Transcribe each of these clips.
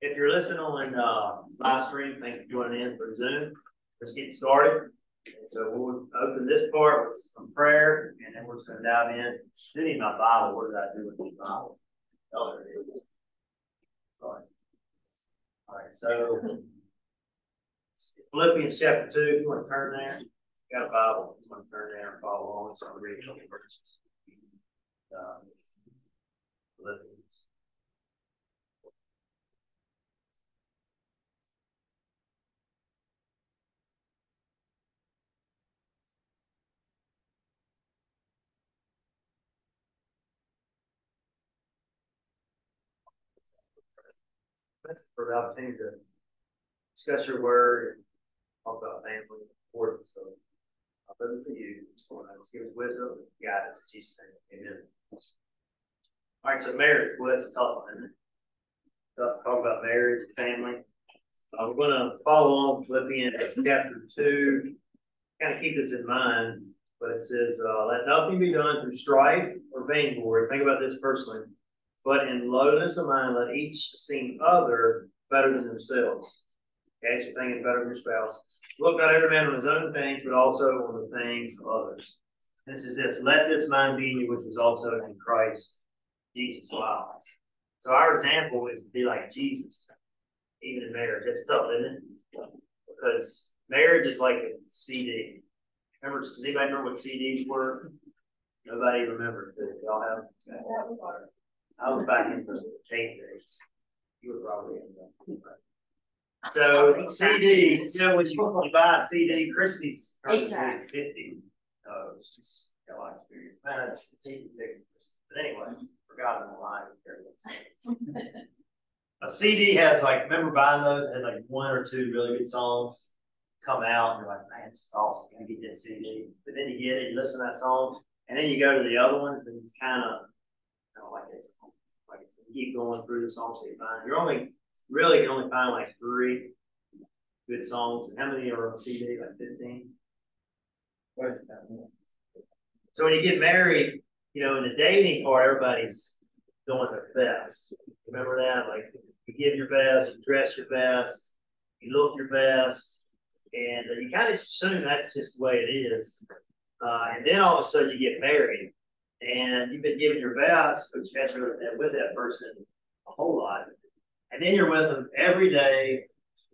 If you're listening on uh live stream, thanks for joining in for Zoom. Let's get started. And So we'll open this part with some prayer and then we're just gonna dive in. Do need my Bible. What did I do with the Bible? Oh, there it is. Sorry. All right, so Philippians chapter two, if you want to turn there, got a Bible, if you want to turn there and follow along, so I'm reading verses. Um, Philippians. That's for the opportunity to discuss your word, and talk about family, importance of of living for you. Let's give us wisdom, guidance, in Jesus' name, amen. All right, so marriage, well, that's a tough one, isn't it? Tough to talk about marriage and family. Uh, we're gonna follow on Philippians chapter two, kind of keep this in mind, but it says, uh, let nothing be done through strife or vainglory. Think about this personally. But in lowliness of mind, let each esteem other better than themselves. Okay, so thinking better than your spouse. Look not every man on his own things, but also on the things of others. This is this, let this mind be in you, which was also in Christ Jesus' lives. So our example is to be like Jesus, even in marriage. It's tough, isn't it? Because marriage is like a CD. Remember, does anybody remember what CDs were? Nobody remembers. Do y'all have? I was back in the tape days. You were probably in the. So CD, you know, when you, you buy a CD, Christie's track. fifty. Oh, it's just a lot of experience. Man, it's it's. But anyway, forgot in the line. A CD has like, remember buying those, it had like one or two really good songs come out, and you're like, man, this is awesome, gonna get that CD. But then you get it, you listen to that song, and then you go to the other ones, and it's kind of, you know, like it's, like it's, you keep going through the songs that you find. You're only, really can only find like three good songs. And how many are on CD? Like fifteen? So when you get married, you know, in the dating part, everybody's doing their best. Remember that? Like you give your best, you dress your best, you look your best, and uh, you kind of assume that's just the way it is. Uh, and then all of a sudden you get married, and you've been giving your best, but you be uh, with that person a whole lot. And then you're with them every day,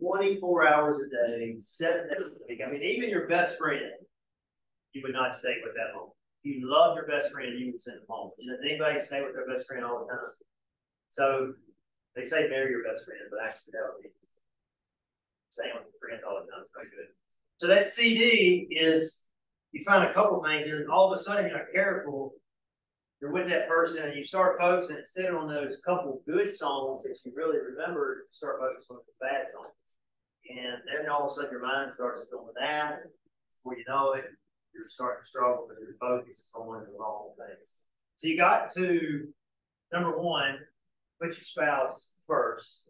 24 hours a day, seven days a week. I mean, even your best friend, you would not stay with that home. If you love your best friend, you would send them home. You know, anybody stay with their best friend all the time. So they say marry your best friend, but actually that would be staying with your friend all the time is not good. So that CD is you find a couple things, and all of a sudden you're not careful. You're with that person, and you start focusing instead on those couple good songs that you really remember. Start focusing on the bad songs, and then all of a sudden your mind starts going that. Before you know it, you're starting to struggle because your focus is on the wrong things. So you got to number one, put your spouse first.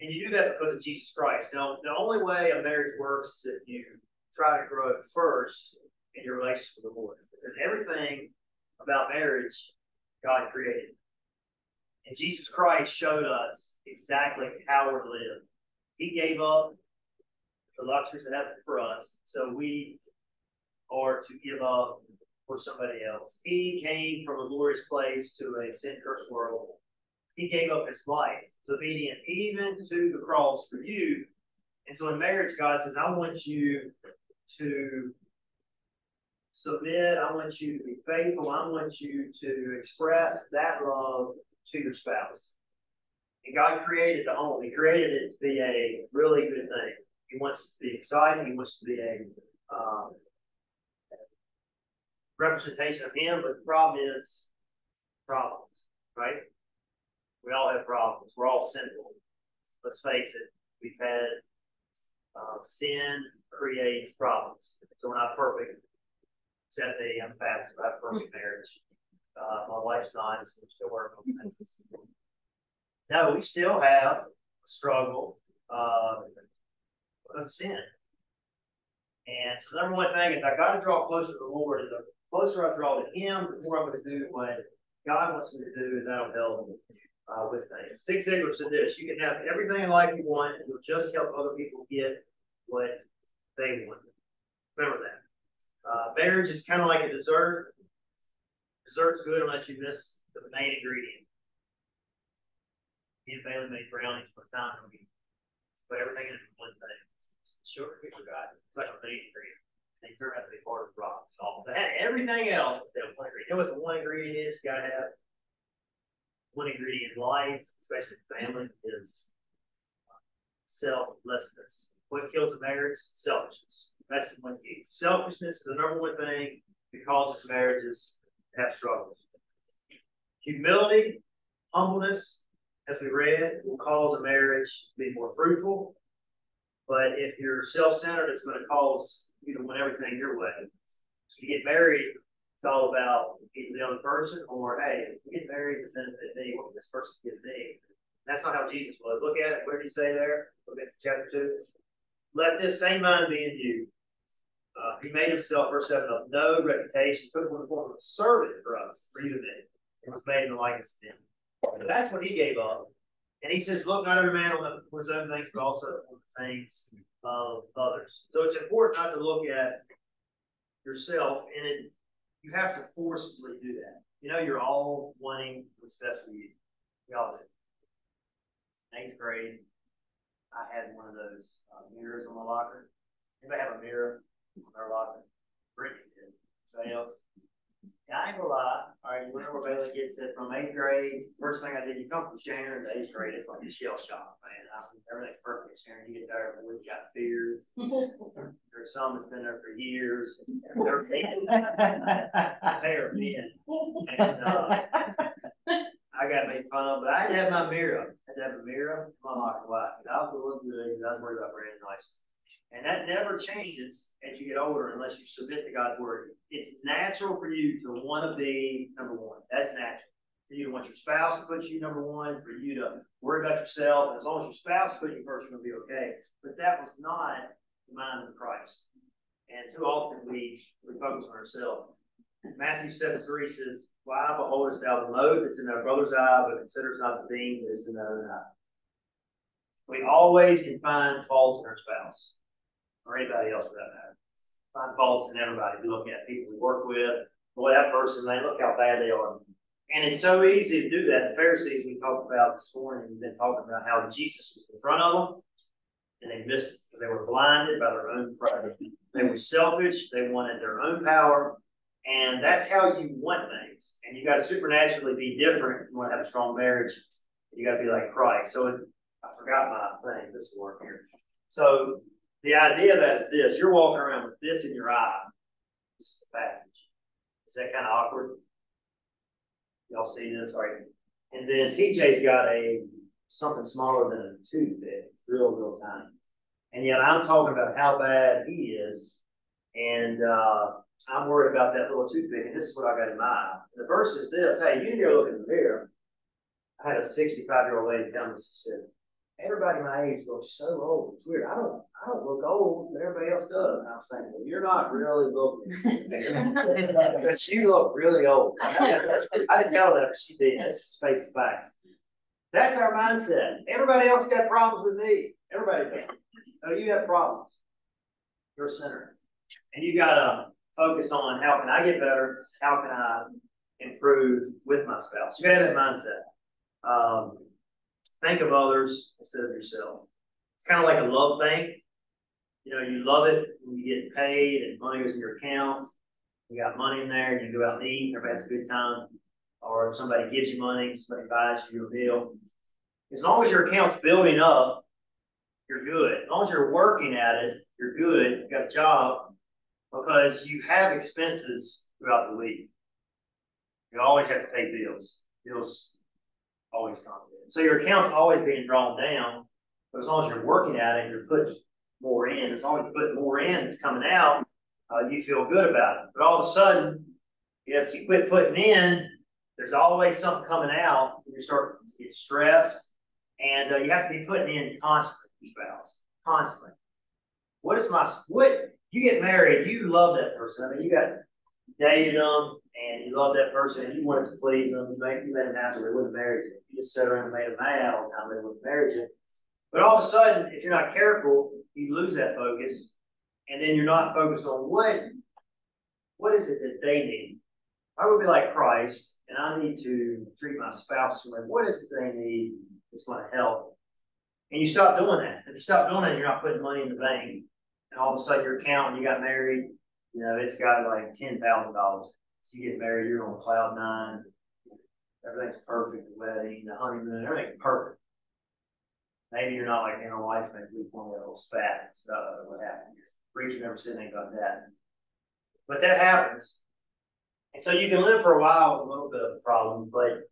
And you do that because of Jesus Christ. Now, the only way a marriage works is if you try to grow first in your relationship with the Lord. Because everything about marriage, God created. And Jesus Christ showed us exactly how we're to live. He gave up the luxuries of heaven for us. So we are to give up for somebody else. He came from a glorious place to a sin cursed world. He gave up his life, was obedient even to the cross for you. And so in marriage, God says, I want you to submit. I want you to be faithful. I want you to express that love to your spouse. And God created the home. He created it to be a really good thing. He wants it to be exciting. He wants it to be a um, representation of Him. But the problem is problems, right? We all have problems. We're all sinful. Let's face it. We've had uh, sin creates problems. So we're not perfect. Except me, I'm fast. I have a perfect marriage. Uh, my wife's not, so we're still working on that. No, we still have a struggle uh, of sin. And so, the number one thing is I got to draw closer to the Lord. And the closer I draw to Him, the more I'm going to do what God wants me to do, and that'll help uh, with things. Zig Ziglar said this: you can have everything in life you want, and you'll just help other people get what they want. Remember that. Uh, marriage is kind of like a dessert. Dessert's good unless you miss the main ingredient. Me and Bailey made brownies for time. We put everything in one thing. Sugar, we forgot. Like a main ingredient. They turned out to be part of the rock salt. They had everything else, but that one ingredient. You know what the one ingredient is? You gotta have one ingredient in life, especially family, is selflessness. What kills a marriage? Selfishness. That's the one. Selfishness is the number one thing that causes marriages to have struggles. Humility, humbleness, as we read, will cause a marriage to be more fruitful. But if you're self-centered, it's going to cause you to want everything your way. So you get married, it's all about either the other person or hey, we get married to benefit me, what this person give me. That's not how Jesus was. Look at it. What did he say there? Look at chapter two. Let this same mind be in you, uh, he made himself, verse 7, of no reputation, took on the form of a servant for us, for you and me. It was made in the likeness of him. That's what he gave up. And he says, Look not every man on, his own things, but also on the things of others. So it's important not to look at yourself, and it, you have to forcibly do that. You know, you're all wanting what's best for you. We all do. Eighth grade, I had one of those uh, mirrors on my locker. Anybody have a mirror? Our lot Brittany did. Somebody else? Yeah, I ain't gonna lie. All right, where Bailey gets it from eighth grade? First thing I did, you come from Sharon to eighth grade, it's like a shell shock, man. I, everything's perfect Sharon. You get there, but we've got fears. There's some that's been there for years. They're men. they are men. And, uh, I got made fun of, but I had to have my mirror. I had to have a mirror. I'm not gonna lie. I was looking good. I was worried about brand nice. And that never changes as you get older unless you submit to God's word. It's natural for you to want to be number one. That's natural. For you to want your spouse to put you number one, for you to worry about yourself. And as long as your spouse put you first, you're going to be okay. But that was not the mind of Christ. And too often we, we focus on ourselves. Matthew 7 3 says, Why beholdest thou the mote that's in thy brother's eye, but considers not the beam that is in thy own eye? We always can find faults in our spouse or anybody else for that matter. Find faults in everybody. We look at people we work with. Boy, that person, they look how bad they are. And it's so easy to do that. The Pharisees we talked about this morning, we've been talking about how Jesus was in front of them and they missed it because they were blinded by their own pride. They were selfish, they wanted their own power, and that's how you want things. And you got to supernaturally be different. You want to have a strong marriage, you got to be like Christ. So it, I forgot my thing. This will work here. So the idea of that is this you're walking around with this in your eye. This is the passage. Is that kind of awkward? Y'all see this? All right. And then TJ's got a something smaller than a toothpick, real, real tiny. And yet I'm talking about how bad he is. And uh, I'm worried about that little toothpick. And this is what I got in my mind. The verse is this Hey, you need to look in the mirror. I had a 65 year old lady tell me, she said, everybody my age looks so old. It's weird. I don't I don't look old, but everybody else does. And I was thinking, well, you're not really looking because she looked really old. I didn't know that, but she did. That's just face the facts. That's our mindset. Everybody else got problems with me. Everybody does. Oh, you have problems. You're a sinner. And you gotta focus on how can I get better? How can I improve with my spouse? You gotta have that mindset. Um, think of others instead of yourself. It's kind of like a love bank. You know, you love it when you get paid and money goes in your account. You got money in there and you go out and eat, everybody has a good time. Or if somebody gives you money, somebody buys you a meal. As long as your account's building up, you're good. As long as you're working at it, you're good. You got a job because you have expenses throughout the week. You always have to pay bills. Bills always come. So your account's always being drawn down, but as long as you're working at it, you're putting more in. As long as you put more in, it's coming out. Uh, you feel good about it. But all of a sudden, if you quit putting in, there's always something coming out. And you start to get stressed, and uh, you have to be putting in constantly. Spouse, constantly. What is my what? You get married, you love that person. I mean, you got dated them, and you love that person and you wanted to please them, you make you made them happy, they wouldn't marry you. You just sat around and made them mad all the time, they wouldn't marry you. But all of a sudden, if you're not careful, you lose that focus, and then you're not focused on what what is it that they need. I would be like Christ, and I need to treat my spouse like what is it they need that's going to help. And you stop doing that. If you stop doing that, you're not putting money in the bank. And all of a sudden, your account when you got married, you know, it's got like ten thousand dollars. So you get married, you're on cloud nine. Everything's perfect. The wedding, the honeymoon, everything's perfect. Maybe you're not like in a life, maybe we want a little spat and stuff. What happened? Preacher never said anything about that. But that happens. And so you can live for a while with a little bit of a problem, but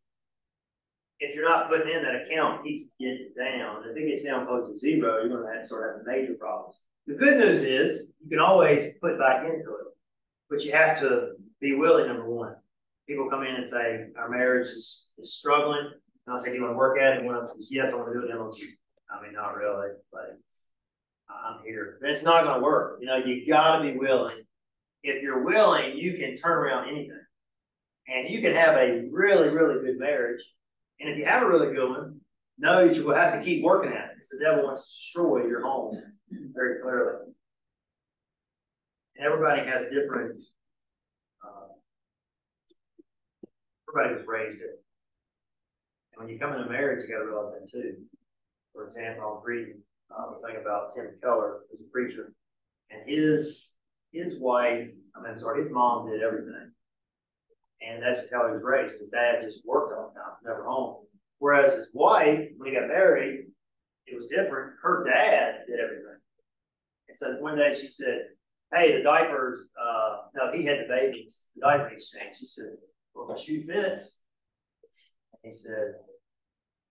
if you're not putting in that account keeps getting down, if it gets down close to zero, you're going to have, start having major problems. The good news is you can always put back into it, but you have to be willing, number one. People come in and say, Our marriage is, is struggling. And I'll say, Do you want to work at it? And one of them says, Yes, I want to do it. And I'm I mean, not really, but I'm here. It's not going to work. You know, you got to be willing. If you're willing, you can turn around anything. And you can have a really, really good marriage. And if you have a really good one, know that you will have to keep working at it because the devil wants to destroy your home very clearly. And everybody has different, everybody was raised different. And when you come into marriage, you got to realize that too. For example, I was reading a thing about Tim Keller, who's a preacher, and his his wife, I mean, sorry, his mom did everything. And that's how he was raised. His dad just worked all the time, never home. Whereas his wife, when he got married, it was different. Her dad did everything. And so one day she said, Hey, the diapers, uh, no, he had the babies, the diaper exchange. He said, Well, the shoe fits. And he said,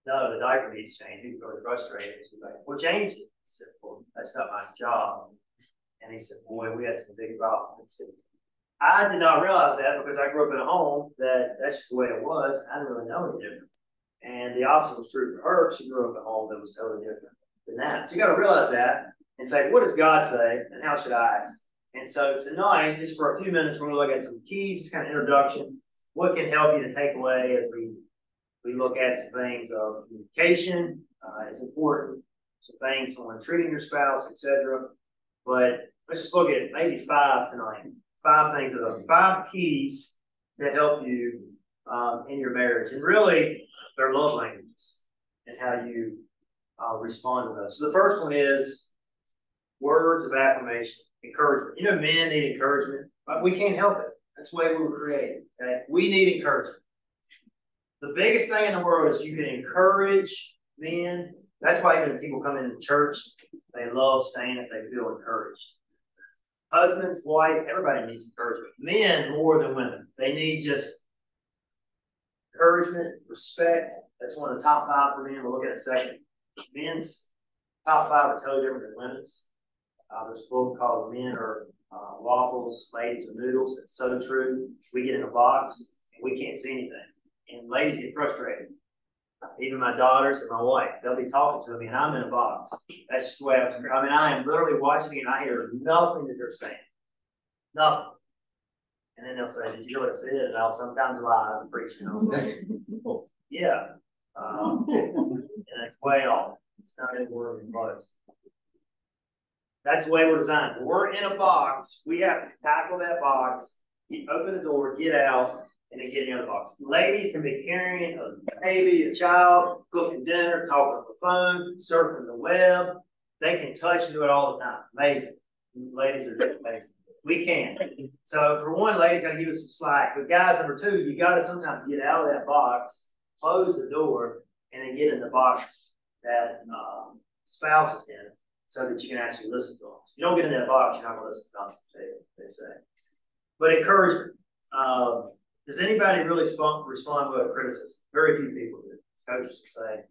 No, the diaper needs changed. He was really frustrated. She's like, Well, change it. He said, Well, that's not my job. And he said, Boy, we had some big problems. He said, I did not realize that because I grew up in a home that that's just the way it was. I didn't really know any different. And the opposite was true for her. She grew up in a home that was totally different than that. So you got to realize that and say, what does God say and how should I? And so tonight, just for a few minutes, we're going to look at some keys, kind of introduction. What can help you to take away as we we look at some things of communication. Uh, it's important. Some things on treating your spouse, etc. But let's just look at maybe five tonight. Five things that are five keys to help you um, in your marriage, and really their love languages and how you uh, respond to those. So the first one is words of affirmation, encouragement. You know, men need encouragement, but we can't help it. That's the way we were created. Okay? We need encouragement. The biggest thing in the world is you can encourage men. That's why even people come into church, they love staying if they feel encouraged. Husbands, wife, everybody needs encouragement. Men more than women. They need just encouragement, respect. That's one of the top five for men. We'll look at it in a second. Men's top five are totally different than women's. Uh, there's a book called Men Are uh, Waffles, Ladies Are Noodles. It's so true. We get in a box and we can't see anything. And ladies get frustrated. Even my daughters and my wife, they'll be talking to me and I'm in a box. That's just the way I was. I mean, I am literally watching and I hear nothing that they're saying. Nothing. And then they'll say, Did you know what it said? And I'll sometimes lie as a preacher. And I'll say, Yeah. Um, and it's way off. It's not anywhere close. That's the way we're designed. We're in a box, we have to tackle that box, open the door, get out, and then get in the other box. Ladies can be carrying a baby, a child, cooking dinner, talking on the phone, surfing the web. They can touch and do it all the time. Amazing. Ladies are amazing. We can. So for one, ladies gotta give us some slack. But guys, number two, you gotta sometimes get out of that box, close the door, and then get in the box that um, spouse is in, so that you can actually listen to them. If you don't get in that box, you're not gonna listen to them. They say. But encouragement. Um, does anybody really respond, respond with criticism? Very few people do. Coaches say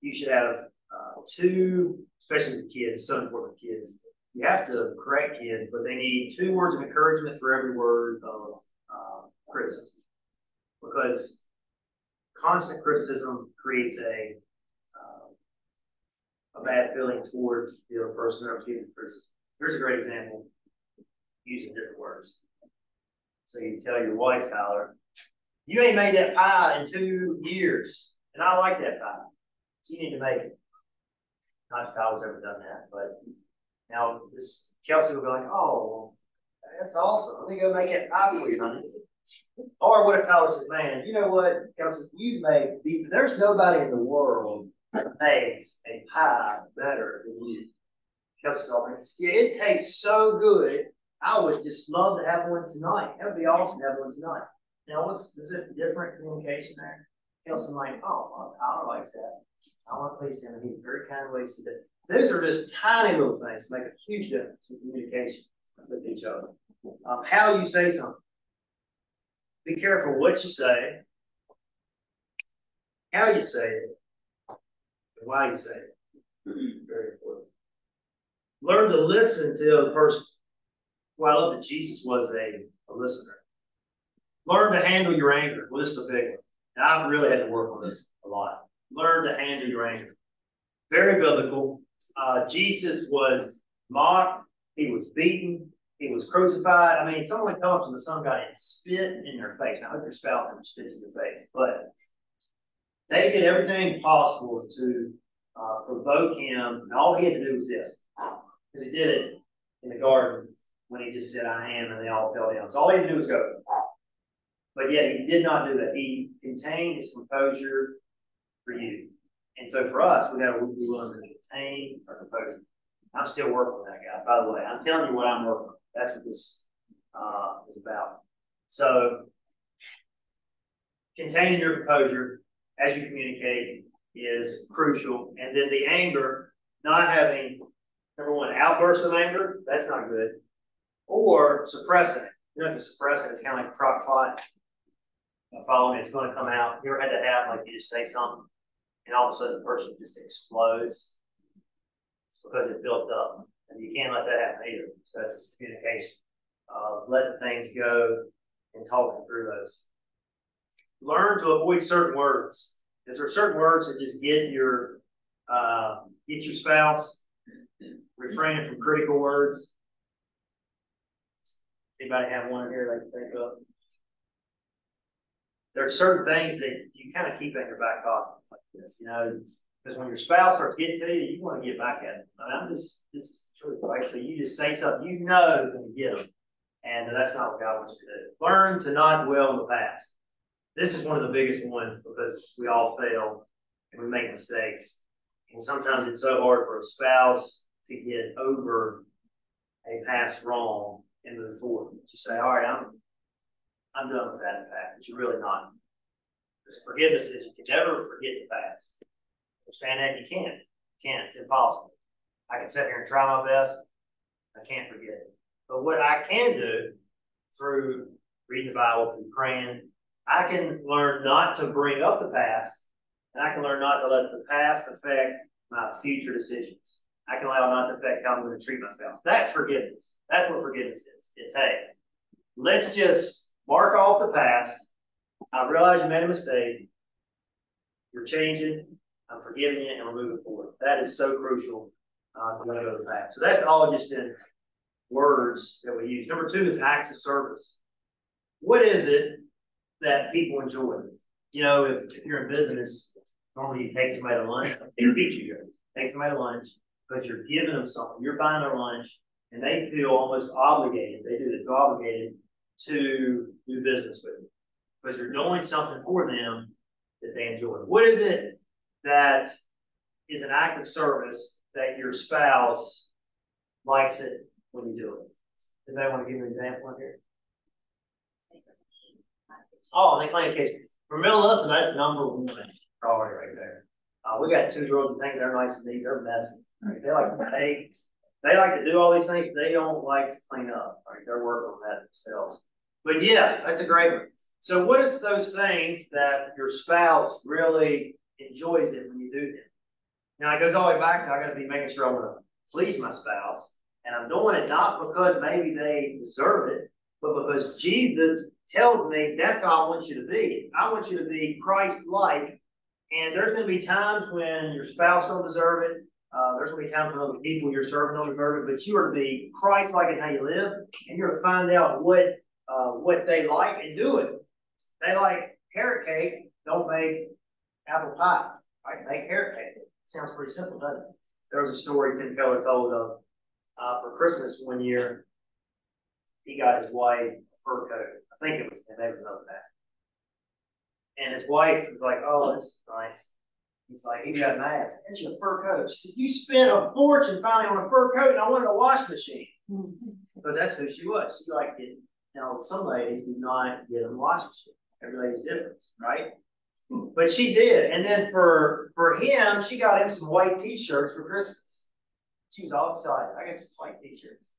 you should have uh, two, especially with kids, so important kids. You have to correct kids, but they need two words of encouragement for every word of uh, criticism. Because constant criticism creates a feeling towards the other person who's giving criticism. Here's a great example using different words. So you tell your wife, Tyler, you ain't made that pie in two years, and I like that pie. So you need to make it. Not that Tyler's ever done that, but now this Kelsey will be like, oh, that's awesome. Let me go make that pie for you, honey. Or what if Tyler says, man, you know what, Kelsey, you make there's nobody in the world that makes a pie better than you. Kelsey's yeah, it tastes so good. I would just love to have one tonight. That would be awesome to have one tonight. Now, what's is it different communication there? Kelsey like, oh, well, Tyler likes that. I want to please him, and he's very kind of ways to do. it. Those are just tiny little things make a huge difference in communication with each other. Um, how you say something. Be careful what you say, how you say it, why you say it. Very important. Learn to listen to the other person. Well, I love that Jesus was a, a listener. Learn to handle your anger. Well, this is a big one. And I've really had to work on this a lot. Learn to handle your anger. Very biblical. Uh, Jesus was mocked. He was beaten. He was crucified. I mean, someone come up to the of God and spit in their face. Now, I hope your spouse never spits in your face, but they did everything possible to uh, provoke him. And all he had to do was this, because he did it in the garden when he just said, I am, and they all fell down. So all he had to do was go. But yet he did not do that. He contained his composure for you. And so for us, we got to be willing to contain our composure. I'm still working on that, guys. By the way, I'm telling you what I'm working on. That's what this uh, is about. So, containing your composure as you communicate is crucial. And then the anger, not having, number one, outbursts of anger, that's not good. Or suppressing it. You know, if you suppress it, it's kind of like crock pot. Follow me, it's going to come out. You ever had that happen? Like you just say something, and all of a sudden the person just explodes. It's because it built up. And you can't let that happen either. So that's communication. Uh, letting things go and talking through those. Learn to avoid certain words. Is there certain words that just get your uh, get your spouse? Refraining from critical words. Anybody have one here they can think of? There are certain things that you kind of keep in your back pocket like this. You know, because when your spouse starts getting to you, you want to get back at them. I I'm just, this is true, right? So you just say something you know is going to get them. And that's not what God wants you to do. Learn to not dwell in the past. This is one of the biggest ones because we all fail and we make mistakes. And sometimes it's so hard for a spouse to get over a past wrong and move forward. You say, all right, I'm I'm done with that in the past, but you're really not. Because forgiveness is you can never forget the past. Understand that? You can't. You can't. It's impossible. I can sit here and try my best. I can't forget it. But what I can do through reading the Bible, through praying, I can learn not to bring up the past, and I can learn not to let the past affect my future decisions. I can allow not to affect how I'm going to treat myself. That's forgiveness. That's what forgiveness is. It's hey, let's just mark off the past. I realize you made a mistake. You're changing. I'm forgiving you, and we're moving forward. That is so crucial uh, to let go of the past. So that's all just in words that we use. Number two is acts of service. What is it that people enjoy? You know, if, if you're in business, normally you take somebody to lunch. They teach you take somebody to lunch because you're giving them something. You're buying their lunch, and they feel almost obligated. They do. Feel obligated to do business with you because you're doing something for them that they enjoy. What is it that is an act of service that your spouse likes it when you do it. Does they want to give an example here? Oh, they claim case. For middle Hudson, that's number one priority right there. Uh, we got two girls that think they're nice and neat. They're messy. Right? They like they they like to do all these things. They don't like to clean up. Right? They're working on that themselves. But yeah, that's a great one. So, what is those things that your spouse really enjoys it when you do them. Now it goes all the way back to I got to be making sure I want to please my spouse, and I'm doing it not because maybe they deserve it, but because Jesus tells me that's how I want you to be. I want you to be Christ-like, and there's going to be times when your spouse don't deserve it. Uh, there's going to be times when other people you're serving don't deserve it, but you are to be Christ-like in how you live, and you're to find out what uh, what they like and do it. They like carrot cake, don't make apple pie. Right? Make carrot cake. Sounds pretty simple, doesn't it? There was a story Tim Keller told of uh, for Christmas one year. He got his wife a fur coat. I think it was him, maybe another that. And his wife was like, "Oh, that's nice." He's like, "He got mad. You a fur coat." She said, "You spent a fortune finally on a fur coat, and I wanted a wash machine." because that's who she was. She liked it. Now, some ladies do not get a wash machine. Every lady's different, right? But she did. And then for for him, she got him some white t-shirts for Christmas. She was all excited. I got some white t-shirts.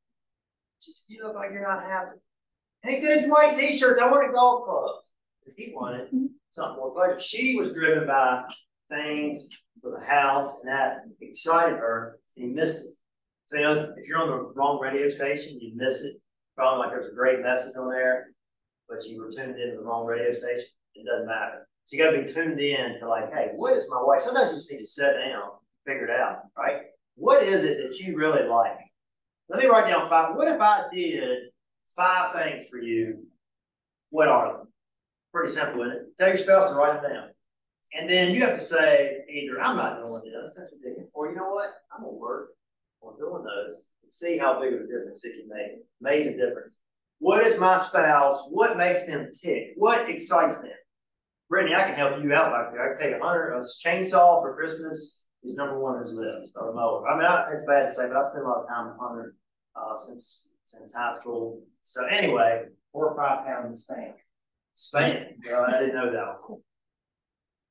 She said, You look like you're not happy. And he said, It's white t-shirts. I wanted golf clubs. Because he wanted something more budget. She was driven by things for the house, and that excited her, and he missed it. So, you know, if you're on the wrong radio station, you miss it. Probably like there's a great message on there, but you were tuned into the wrong radio station, it doesn't matter. So you got to be tuned in to like, hey, what is my wife? Sometimes you just need to sit down, figure it out, right? What is it that you really like? Let me write down five. What if I did five things for you? What are them? Pretty simple, isn't it? Tell your spouse to write them down. And then you have to say either I'm not doing this, that's ridiculous, or you know what? I'm gonna work on doing those and see how big of a difference it can make. Amazing difference. What is my spouse? What makes them tick? What excites them? Brittany, I can help you out back there. I can take a hunter a chainsaw for Christmas is number one on his list or mower. I mean, I, it's bad to say, but I spend a lot of time with Hunter uh, since since high school. So anyway, Four or five pound spank. Span. Well, I didn't know that one.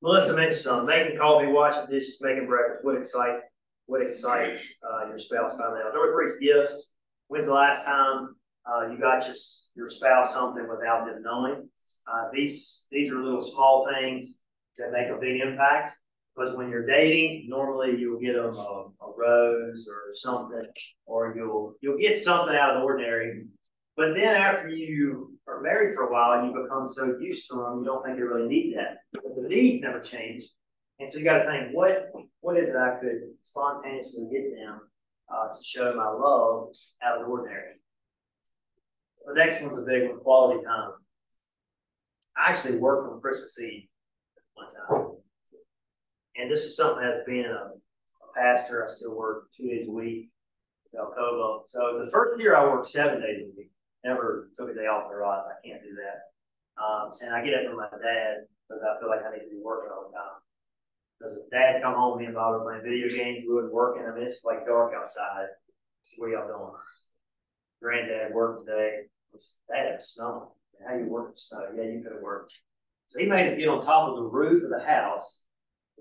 Melissa mentioned something. Making coffee, washing dishes, making breakfast. What excite what excites uh, your spouse find out. Number three is gifts. When's the last time uh, you got your, your spouse something without them knowing? Uh, these these are little small things that make a big impact. Because when you're dating, normally you'll get them a, a rose or something, or you'll you'll get something out of the ordinary. But then after you are married for a while, and you become so used to them, you don't think they really need that. But the needs never change. And so you got to think, what what is it I could spontaneously get them uh, to show my love out of the ordinary? The next one's a big one: quality time. I actually worked on Christmas Eve one time, and this is something that's a, a pastor. I still work two days a week with Alcova. So the first year I worked seven days a week. Never took a day off in a row. I can't do that. Um, and I get it from my dad because I feel like I need to be working all the time. Because if dad come home, me and Bob are playing video games, we would work working. I mean, it's like dark outside. So what y'all doing? Granddad worked today. Dad, it's snowing. How you working snow? Yeah, you could have worked. So he made us get on top of the roof of the house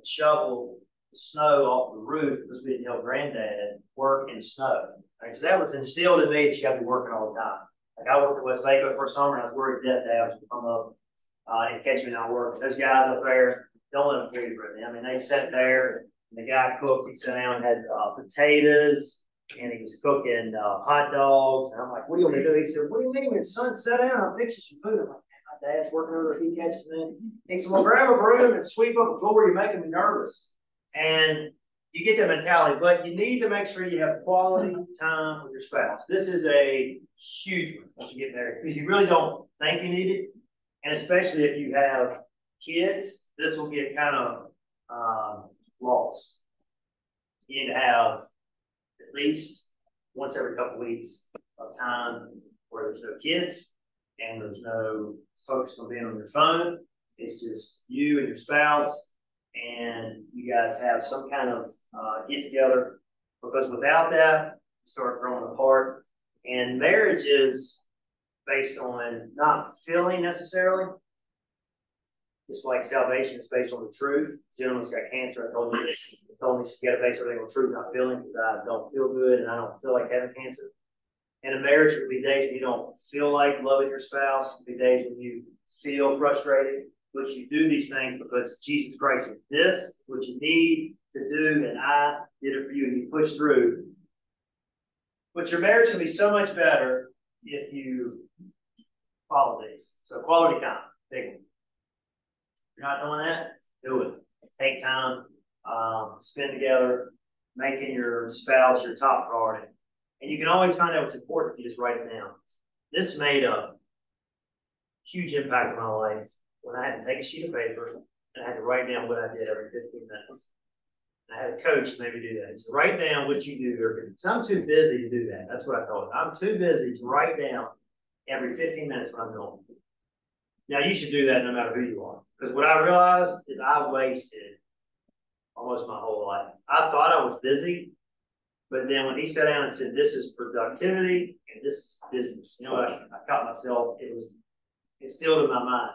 shovel the snow off the roof because we didn't help granddad work in snow. Right, so that was instilled in me that you got to be working all the time. Like I worked at Westvaco for a summer and I was worried that dad was going to come up uh, and catch me not working. Those guys up there, don't let them feed you, Brittany. I mean, they sat there and the guy cooked. He sat down and had uh, potatoes and he was cooking uh, hot dogs. And I'm like, what do you want me to do? He said, what do you mean? Son, sit down. I'm fixing some food. I'm like, dad's working over. He catches me. He said, well, grab a broom and sweep up the floor. You're making me nervous. And you get that mentality, but you need to make sure you have quality time with your spouse. This is a huge one once you get married because you really don't think you need it. And especially if you have kids, this will get kind of um, lost. You need to have at least once every couple weeks of time where there's no kids and there's no focus on being on your phone. It's just you and your spouse, and you guys have some kind of uh, get together. Because without that, you start throwing apart. And marriage is based on not feeling necessarily, it's like salvation is based on the truth. Gentleman's got cancer. I told you this. He told me you got to base everything on truth, not feeling, because I don't feel good and I don't feel like having cancer. In a marriage, it could be days when you don't feel like loving your spouse. It could be days when you feel frustrated, but you do these things because Jesus Christ said, This what you need to do, and I did it for you, and you push through. But your marriage can be so much better if you follow these. So quality time, big one you're not doing that, do it. Take time, um, spend together, making your spouse your top priority. And you can always find out what's important if you just write it down. This made a huge impact in my life when I had to take a sheet of paper and I had to write down what I did every 15 minutes. I had a coach maybe do that. So write down what you do every. So I'm too busy to do that. That's what I thought. I'm too busy to write down every 15 minutes what I'm doing. Now you should do that no matter who you are. Because what I realized is I wasted almost my whole life. I thought I was busy, but then when he sat down and said, "This is productivity and this is business," you know, I, I caught myself. It was instilled in my mind.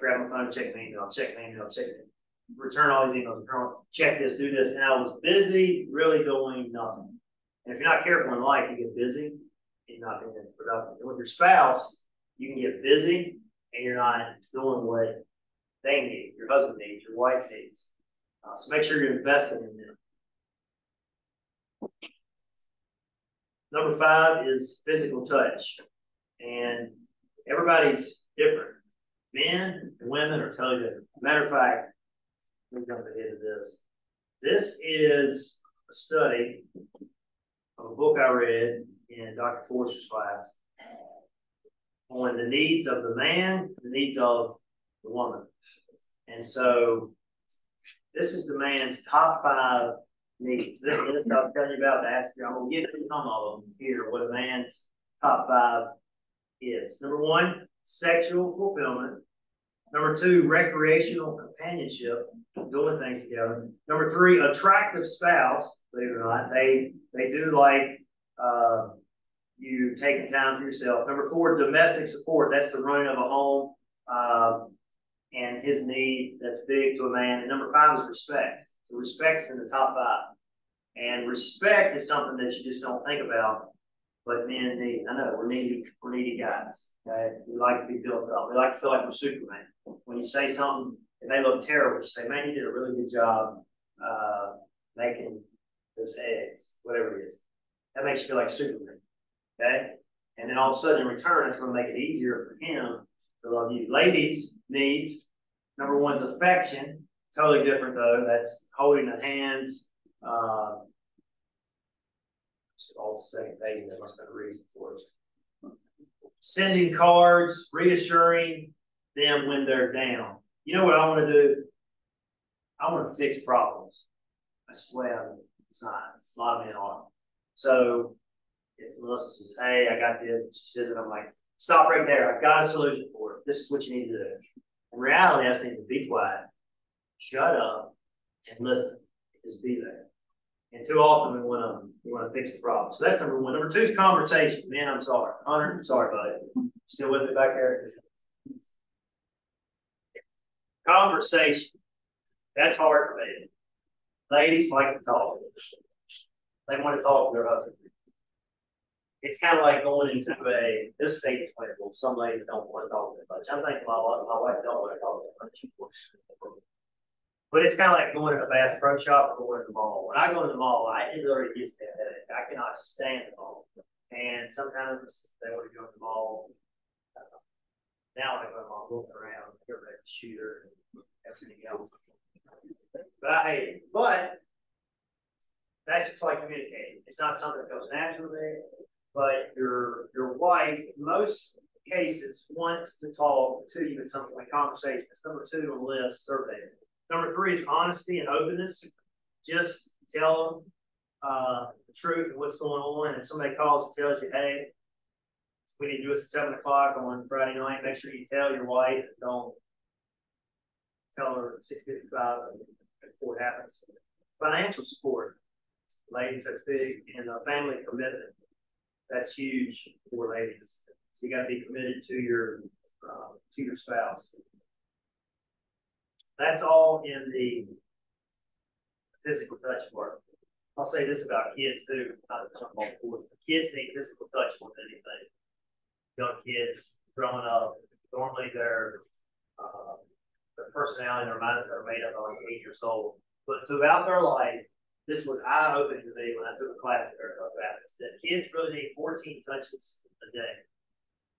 Grab my phone, check my email, check my email, check it, return all these emails, check this, do this, and I was busy, really doing nothing. And if you're not careful in life, you get busy and not being productive. And with your spouse, you can get busy and you're not doing what they need, your husband needs, your wife needs. Uh, so make sure you're investing in them. Number five is physical touch. And everybody's different. Men and women are totally different. Matter of fact, me jump ahead of this. This is a study of a book I read in Dr. Forster's class on the needs of the man, the needs of the woman. And so this is the man's top five needs. I was telling you about to ask you. I'm gonna get to some of them here, what a man's top five is. Number one, sexual fulfillment. Number two, recreational companionship, doing things together. Number three, attractive spouse. Believe it or not, they they do like uh, you taking time for yourself. Number four, domestic support. That's the running of a home uh, and his need. That's big to a man. And number five is respect. So respect is in the top five. And respect is something that you just don't think about, but men need. I know we're needy. We're needy guys. Okay, we like to be built up. We like to feel like we're Superman. When you say something, if they look terrible, you say, "Man, you did a really good job uh, making those eggs, whatever it is." That makes you feel like Superman. Okay. And then all of a sudden, in return, it's going to make it easier for him to love you. Ladies needs number one's affection. Totally different though. That's holding the hands. Uh, all the same thing. There must have been a reason for it. Sending cards, reassuring them when they're down. You know what I want to do? I want to fix problems. The way I'm designed. A lot of men are. So if Melissa says, Hey, I got this, and she says it, I'm like, Stop right there. I've got a solution for it. This is what you need to do. In reality, I just need to be quiet, shut up, and listen. Just be there. And too often we want to we want to fix the problem. So that's number one. Number two is conversation. Man, I'm sorry. Hunter, I'm sorry, buddy. Still with me back there? Conversation. That's hard for me. Ladies like to talk. They want to talk to their husband it's kind of like going into a this state is. Some ladies don't want to talk that much. I'm thinking my my wife don't want to talk that much. But it's kind of like going to a Bass Pro Shop or going to the mall. When I go to the mall, I it already gives me a headache. I cannot stand the mall. And sometimes they want to go to the mall. Uh, now I go to the mall looking around, get ready to shoot and everything else. But I hate it. But that's just like communicating. It's not something that comes naturally but your your wife, most cases, wants to talk to you in some way, conversation. That's number two on the list, survey. Number three is honesty and openness. Just tell them uh, the truth and what's going on. And if somebody calls and tells you, hey, we need to do this at seven o'clock on Friday night, make sure you tell your wife and don't tell her at 655 before it happens. Financial support, ladies, that's big, and uh, family commitment that's huge for ladies. So you got to be committed to your uh, to your spouse. That's all in the physical touch part. I'll say this about kids too. Kids need physical touch more than anything. Young kids growing up, normally their uh, their personality and their mindset are made up of like eight years old. But throughout their life, this was eye opening to me when I took a class at Fairfield Baptist that kids really need 14 touches a day.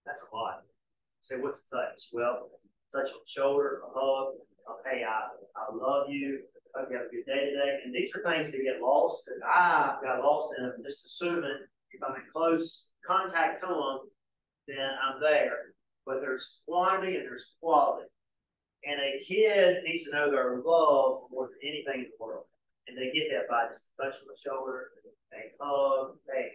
That's a lot. You say, what's a touch? Well, touch on shoulder, a hug, hey, I, I love you. I hope you have a good day today. And these are things that get lost because I got lost in them, just assuming if I'm in close contact to them, then I'm there. but there's quantity and there's quality. And a kid needs to know they're loved more than anything in the world. And they get that by just touching the shoulder, a hug, hey.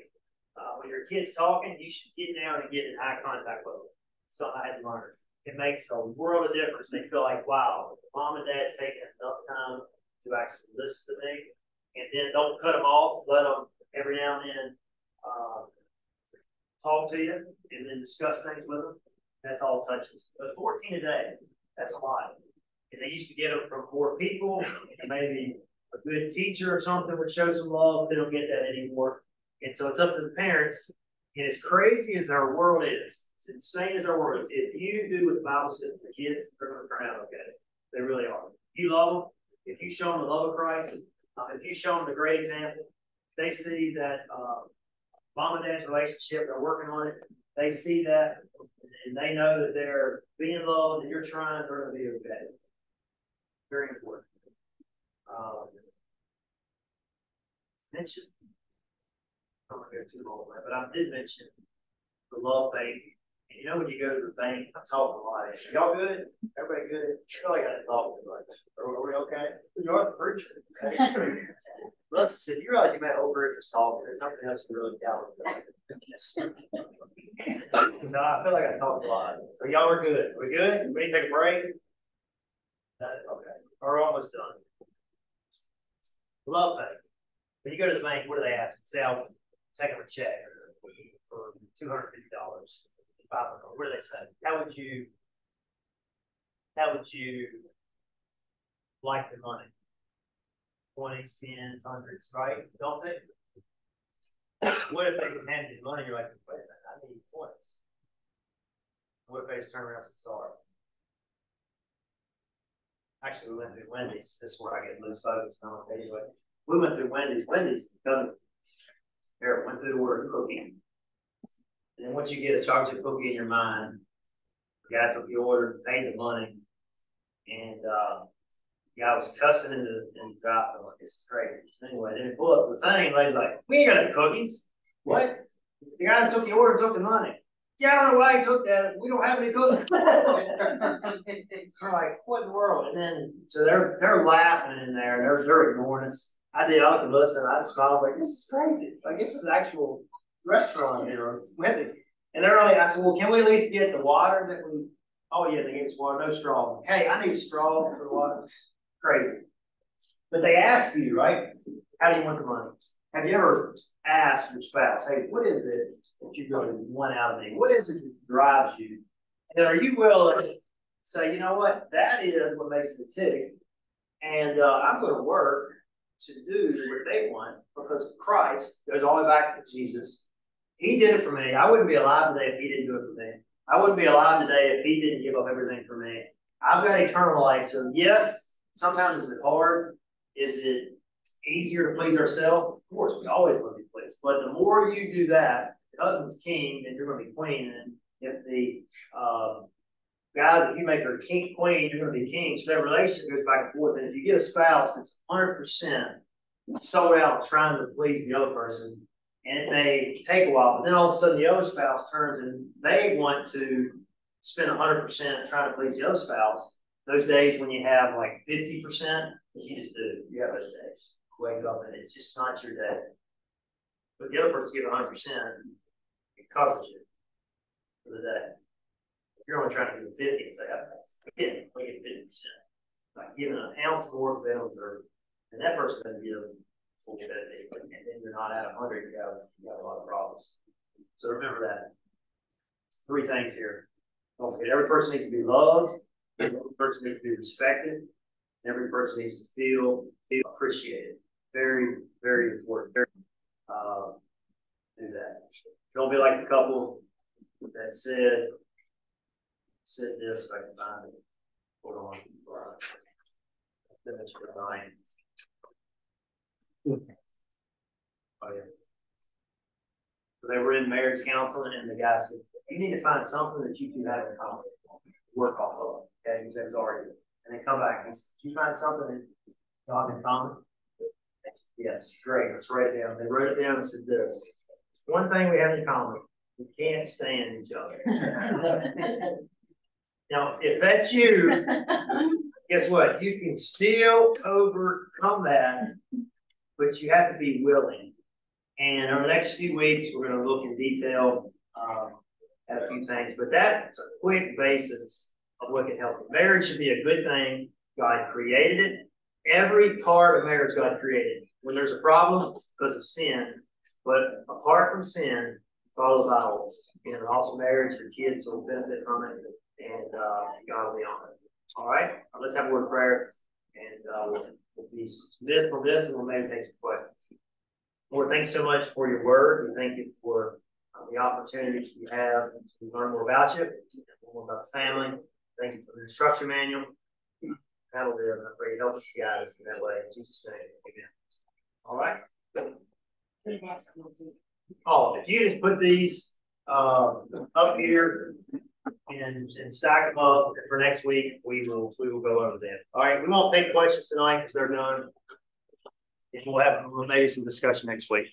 Uh, when your kid's talking, you should get down and get an eye contact with them. So I had learned. It makes a world of difference. They feel like, wow, mom and dad's taking enough time to actually listen to me. And then don't cut them off. Let them every now and then uh, talk to you and then discuss things with them. That's all touches. But 14 a day, that's a lot. And they used to get them from more people, maybe a good teacher or something would show some love. They don't get that anymore. And so it's up to the parents. And as crazy as our world is, as insane as our world is, if you do what the Bible says for kids, they're going to turn out okay. They really are. If you love them, if you show them the love of Christ, uh, if you show them the great example, they see that uh, mom and dad's relationship, they're working on it. They see that and they know that they're being loved and you're trying, they're going to be okay. Very important. Um, To go too long, but I did mention the love bank. And you know, when you go to the bank, I'm talking a lot. Y'all good? Everybody good? I like I didn't talk too much. Are, are we okay? You are the preacher. Listen, said, you realize you met over just talking. There's nothing else to really count. so I feel like I talked a lot. So y'all are good. We good? We need to take a break? Uh, okay. We're almost done. Love bank. When you go to the bank, what do they ask? Say, I'll take them a check for two hundred fifty dollars. What do they say? How would you? How would you like the money? Twenties, tens, hundreds, right? Don't they? What if they just handed you money? You're like, wait a minute, I need twenties. What if they just turn around and said, sorry? Actually, we went through Wendy's. This is where I get loose focus. i tell you what. We went through Wendy's. Wendy's done here, went through the word cookie. And then once you get a chocolate cookie in your mind, the guy took the order, paid the money, and uh, the guy was cussing in the, in the drive like, this is crazy. Anyway, then he pulled up the thing, and he's like, we ain't got any cookies. What? The guy took the order, took the money. Yeah, I don't know why he took that. We don't have any cookies. We're like, what in the world? And then so they're they're laughing in there, and they're they're ignoring us. I did. Looked at Melissa and I just smiled. I was like, this is crazy. Like this is actual restaurant here with this. And they're only. I said, well, can we at least get the water that we? Oh yeah, they gave us water, no straw. Hey, I need straw for the water. Crazy. But they ask you, right? How do you want the money? Have you ever asked your spouse, hey, what is it that you really want out of me? What is it that drives you? And are you willing to say, you know what, that is what makes me tick. And uh, I'm going to work to do what they want because Christ goes all the way back to Jesus. He did it for me. I wouldn't be alive today if he didn't do it for me. I wouldn't be alive today if he didn't give up everything for me. I've got eternal life. So yes, sometimes is it hard? Is it easier to please ourselves? Of course, we always want to be pleased. But the more you do that, the husband's king, then you're going to be queen. And if the uh, guy that you make her king queen, you're going to be king. So that relationship goes back and forth. And if you get a spouse that's 100% sold out trying to please the other person, and it may take a while, but then all of a sudden the other spouse turns and they want to spend 100% trying to please the other spouse. Those days when you have like 50%, you just do. You have those days wake up and it's just not your day. But the other person give 100%, it covers you for the day. If you're only trying to give 50 and say, oh, that's again, we get 50%. Like giving an ounce more because they don't deserve it. And that person doesn't give full 50. And then you're not at 100, you have, you have a lot of problems. So remember that. Three things here. Don't forget, every person needs to be loved, every person needs to be respected, every person needs to feel, feel appreciated. Very, very important. Very, uh, do that. Don't be like the couple that said, said this, if I can find it. Hold on. Finish with nine. Oh, yeah. So they were in marriage counseling, and the guy said, You need to find something that you two have in common. Work off of. Okay, that was already. And they come back and say, Did you find something that you have in common? Yes, great. Let's write it down. They wrote it down and said this. One thing we have in common. We can't stand each other. Now, if that's you, guess what? You can still overcome that, but you have to be willing. And over the next few weeks, we're gonna look in detail, um, at a few things, but that's a quick basis of what can help. Marriage should be a good thing. God created it. Every part of marriage God created. When there's a problem, it's because of sin. But apart from sin, follow the Bible. You know, also marriage, your kids will benefit from it, and uh, God will be on it. All right, let's have a word of prayer, and uh, we'll, we'll be dismissed from this, and we'll maybe take some questions. Lord, thanks so much for your word. We thank you for uh, the opportunities we have to learn more about you, more about the family. Thank you for the instruction manual. That'll be, I pray you help us guide us in that way. In Jesus' name, amen. All right. Oh, if you just put these uh, up here and, and stack them up for next week, we will, we will go over them. All right, we won't take questions tonight because they're done. And we'll have maybe some discussion next week.